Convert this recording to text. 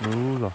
Đúng rồi.